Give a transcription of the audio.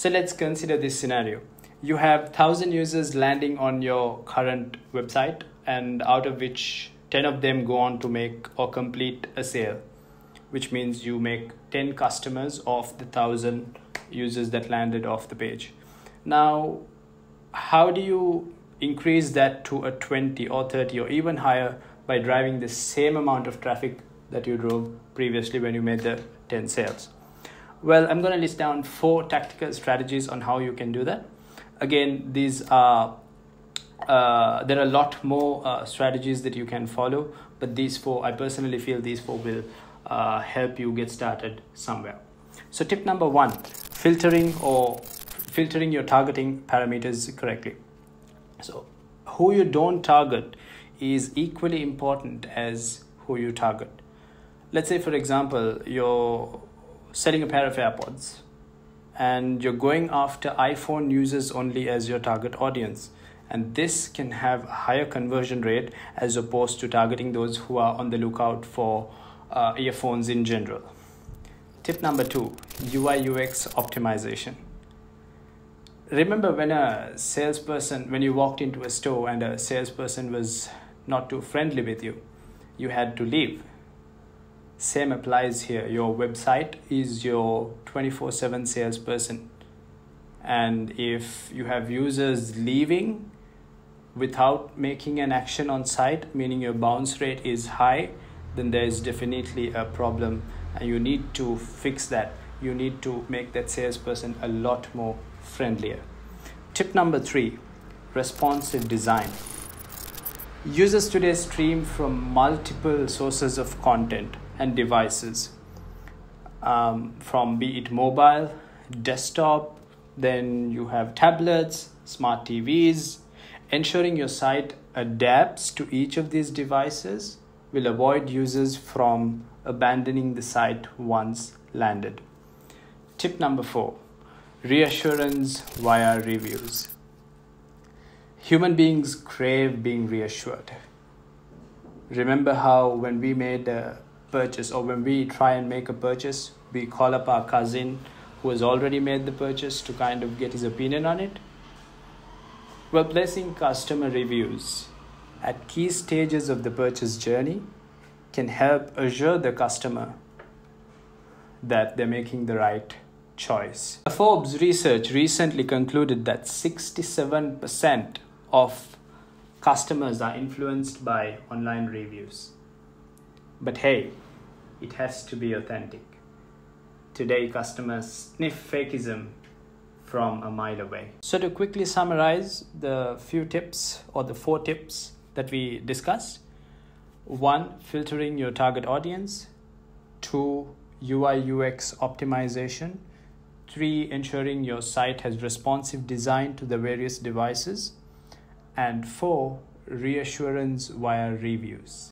So let's consider this scenario. You have 1000 users landing on your current website and out of which 10 of them go on to make or complete a sale, which means you make 10 customers of the 1000 users that landed off the page. Now, how do you increase that to a 20 or 30 or even higher by driving the same amount of traffic that you drove previously when you made the 10 sales? Well, I'm going to list down four tactical strategies on how you can do that. Again, these are uh, there are a lot more uh, strategies that you can follow, but these four, I personally feel these four will uh, help you get started somewhere. So, tip number one filtering or filtering your targeting parameters correctly. So, who you don't target is equally important as who you target. Let's say, for example, you're selling a pair of AirPods and you're going after iPhone users only as your target audience. And this can have a higher conversion rate as opposed to targeting those who are on the lookout for uh, earphones in general. Tip number two UI UX optimization. Remember when a salesperson, when you walked into a store and a salesperson was not too friendly with you, you had to leave same applies here. Your website is your 24 7 salesperson. And if you have users leaving without making an action on site, meaning your bounce rate is high, then there is definitely a problem and you need to fix that. You need to make that salesperson a lot more friendlier. Tip number three responsive design. Users today stream from multiple sources of content and devices um, from be it mobile, desktop, then you have tablets, smart TVs. Ensuring your site adapts to each of these devices will avoid users from abandoning the site once landed. Tip number four reassurance via reviews. Human beings crave being reassured. Remember how when we made a purchase or when we try and make a purchase, we call up our cousin who has already made the purchase to kind of get his opinion on it. Well, placing customer reviews at key stages of the purchase journey can help assure the customer that they're making the right choice. A Forbes research recently concluded that 67% of customers are influenced by online reviews. But hey, it has to be authentic. Today, customers sniff fakeism from a mile away. So, to quickly summarize the few tips or the four tips that we discussed one, filtering your target audience, two, UI UX optimization, three, ensuring your site has responsive design to the various devices, and four, reassurance via reviews.